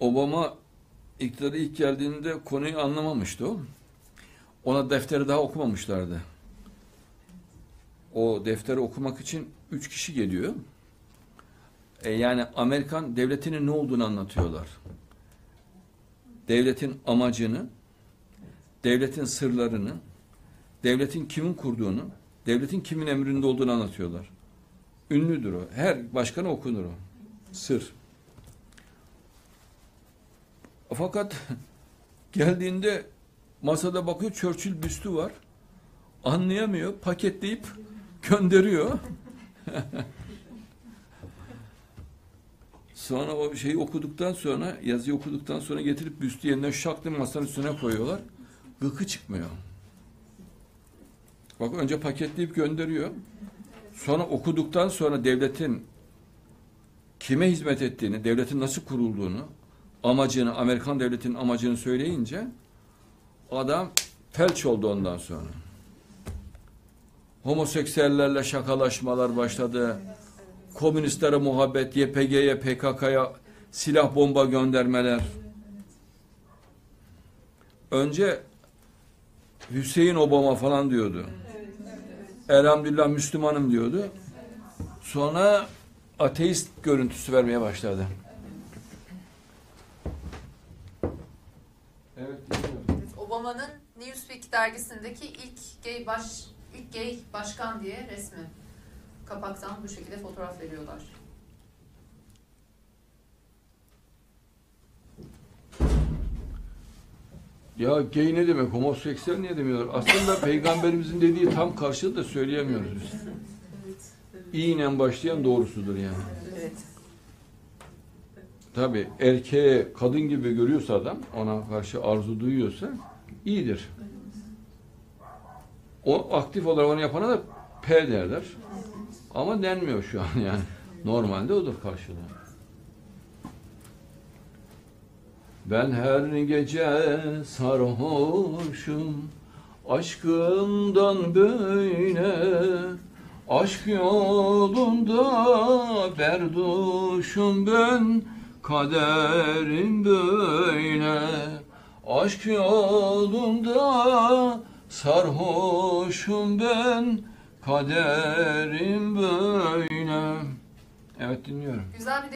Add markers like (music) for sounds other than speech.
Obama iktidara ilk geldiğinde konuyu anlamamıştı o. Ona defteri daha okumamışlardı. O defteri okumak için üç kişi geliyor. E, yani Amerikan devletinin ne olduğunu anlatıyorlar. Devletin amacını, devletin sırlarını, devletin kimin kurduğunu, devletin kimin emrinde olduğunu anlatıyorlar. Ünlüdür o. Her başkana okunur o. Sır. Fakat geldiğinde masada bakıyor Churchill büstü var. Anlayamıyor. Paketleyip gönderiyor. (laughs) sonra o şeyi okuduktan sonra yazıyı okuduktan sonra getirip büstü yeniden şak diye masanın üstüne koyuyorlar. Gıkı çıkmıyor. Bak önce paketleyip gönderiyor. Sonra okuduktan sonra devletin kime hizmet ettiğini, devletin nasıl kurulduğunu, amacını, Amerikan devletinin amacını söyleyince adam felç oldu ondan sonra. Homoseksüellerle şakalaşmalar başladı. Komünistlere muhabbet, YPG'ye, PKK'ya silah bomba göndermeler. Önce Hüseyin Obama falan diyordu. Elhamdülillah Müslümanım diyordu. Sonra ateist görüntüsü vermeye başladı. Evet, dinliyorum. Obama'nın Newsweek dergisindeki ilk gay baş ilk gay başkan diye resmi. Kapaktan bu şekilde fotoğraf veriyorlar. Ya gay ne demek, homoseksüel ne demiyorlar? Aslında (laughs) peygamberimizin dediği tam karşılığı da söyleyemiyoruz biz. İğnen başlayan doğrusudur yani. Evet. Tabi erkeğe kadın gibi görüyorsa adam, ona karşı arzu duyuyorsa iyidir. O aktif olarak onu yapana da P derler. Ama denmiyor şu an yani. Normalde odur karşılığı. Ben her gece sarhoşum aşkından böyle Aşk yolunda berduşum ben kaderim böyle Aşk yolunda sarhoşum ben kaderim böyle Evet dinliyorum. Güzel bir